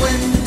when